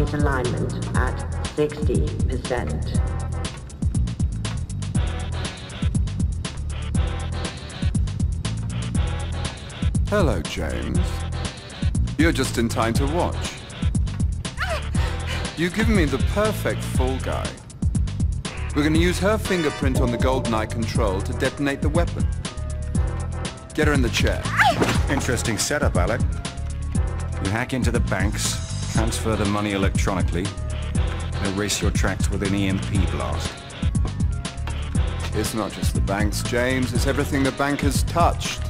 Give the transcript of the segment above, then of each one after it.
Target alignment at 60%. Hello, James. You're just in time to watch. You've given me the perfect fall guy. We're going to use her fingerprint on the GoldenEye control to detonate the weapon. Get her in the chair. Interesting setup, Alec. You hack into the banks, transfer the money electronically, and erase your tracks with an EMP blast. It's not just the banks, James. It's everything the bank has touched.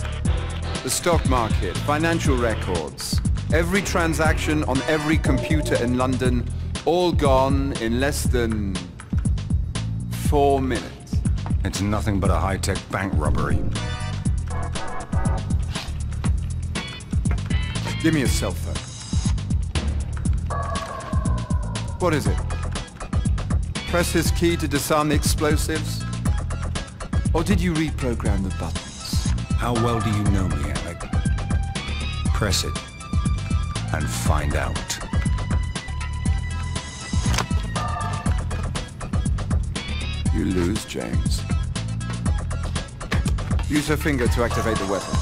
The stock market, financial records, every transaction on every computer in London, all gone in less than four minutes. It's nothing but a high-tech bank robbery. Give me a cell phone. What is it? Press his key to disarm the explosives? Or did you reprogram the buttons? How well do you know me, Alec? Press it and find out. You lose, James. Use her finger to activate the weapon.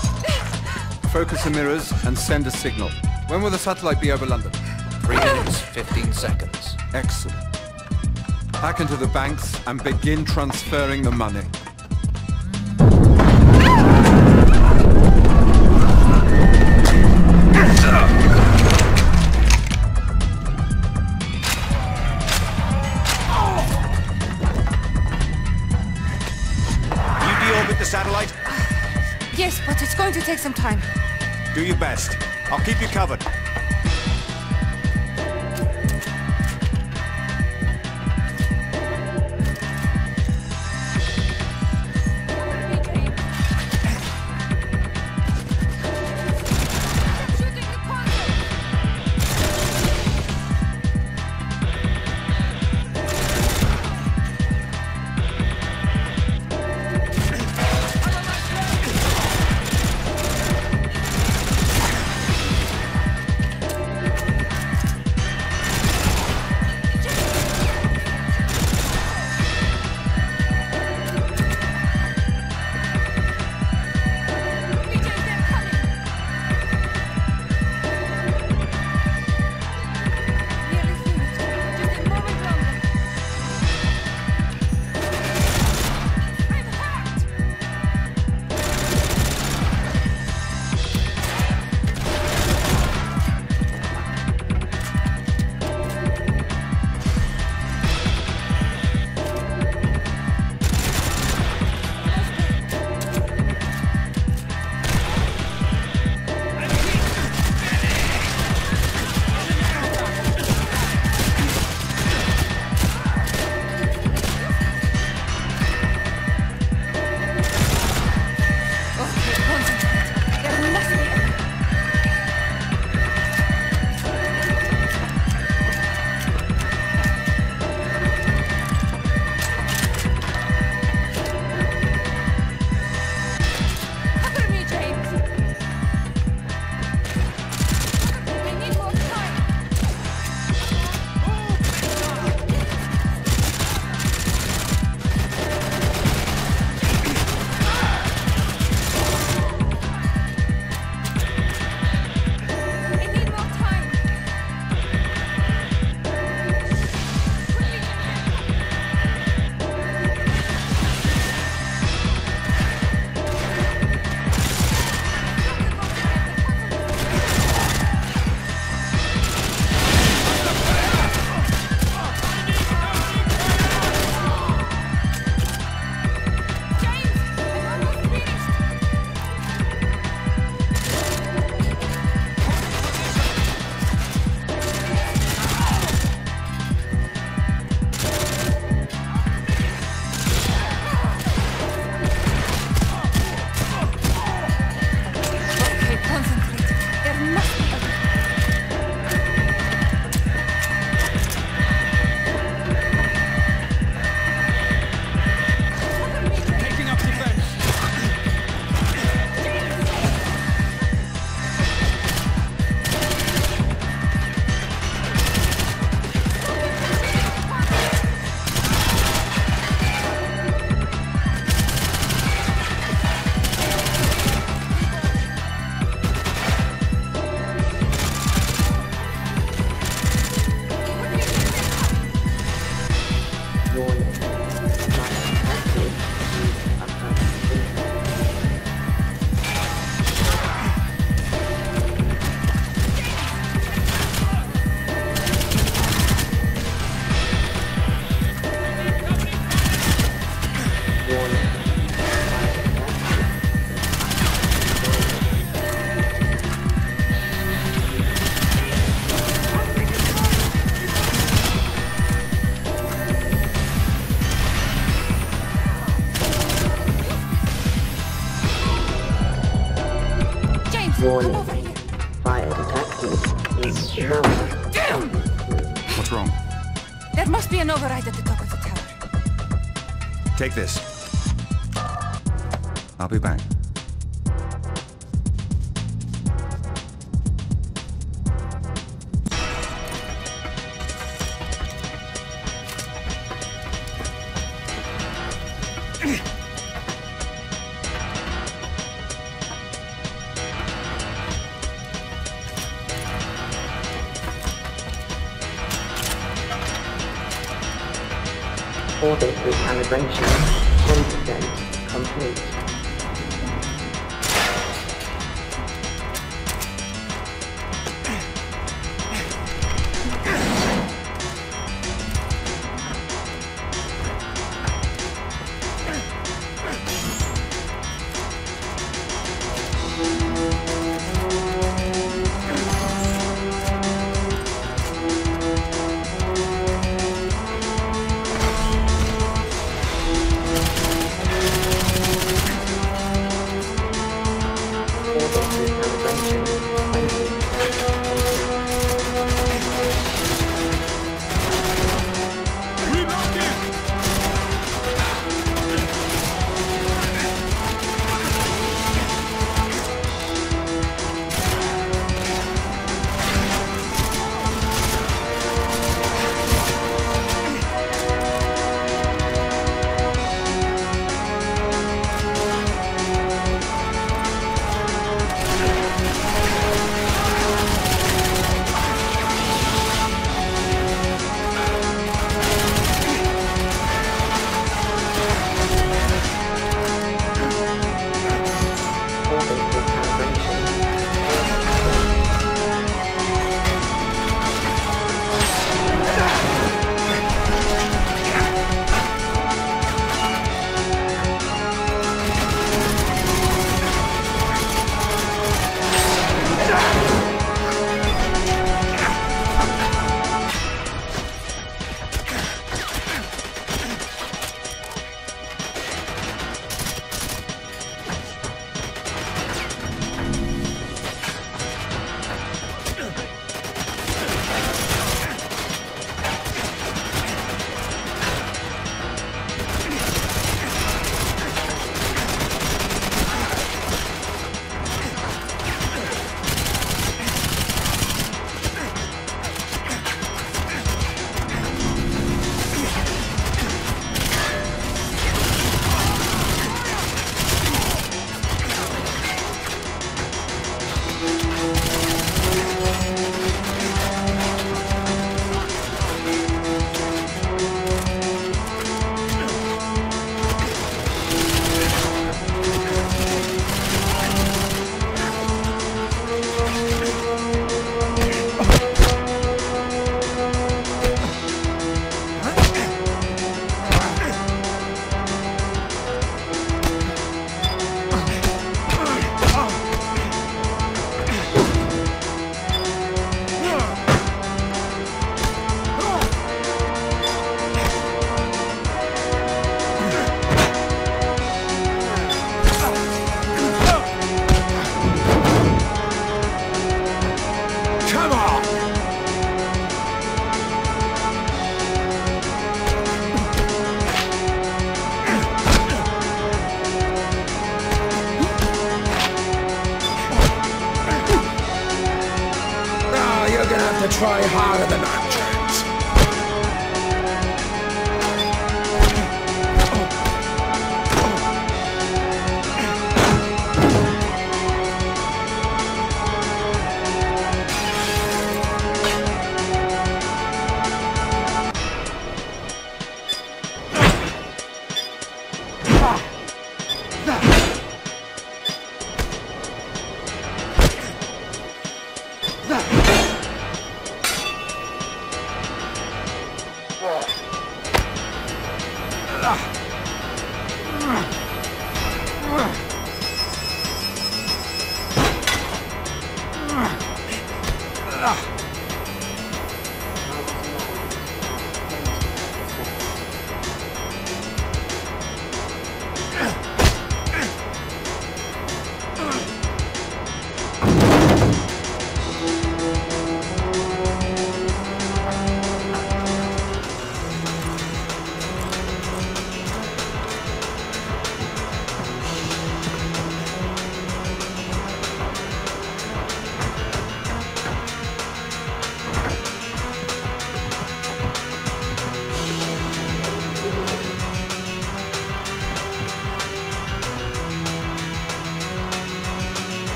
Focus the mirrors and send a signal. When will the satellite be over London? Three minutes, 15 seconds. Excellent. Hack into the banks and begin transferring the money. You deorbit the satellite? Yes, but it's going to take some time. Do your best. I'll keep you covered. Take this. I'll be back. Orbit recalibration 10% complete.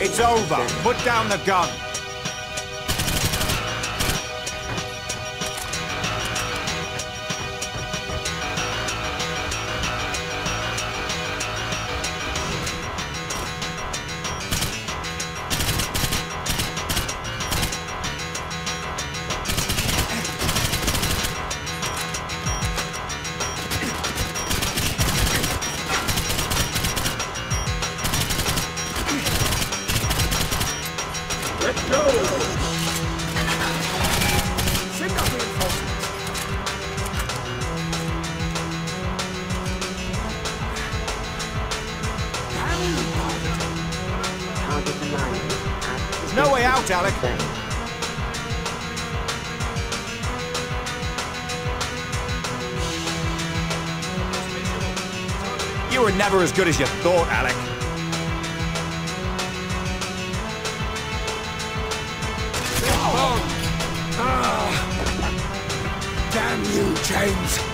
It's over. Put down the gun. Alec. You were never as good as you thought, Alec. Ah. Damn you, James!